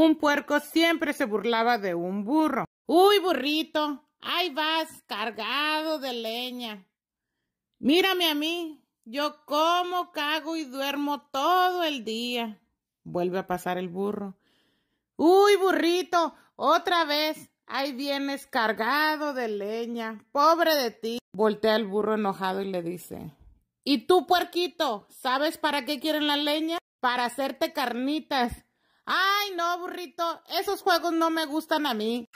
Un puerco siempre se burlaba de un burro. Uy, burrito, ahí vas, cargado de leña. Mírame a mí, yo como, cago y duermo todo el día. Vuelve a pasar el burro. Uy, burrito, otra vez. Ahí vienes cargado de leña. Pobre de ti. Voltea el burro enojado y le dice. ¿Y tú, puerquito, sabes para qué quieren la leña? Para hacerte carnitas. Ay, no, burrito, esos juegos no me gustan a mí.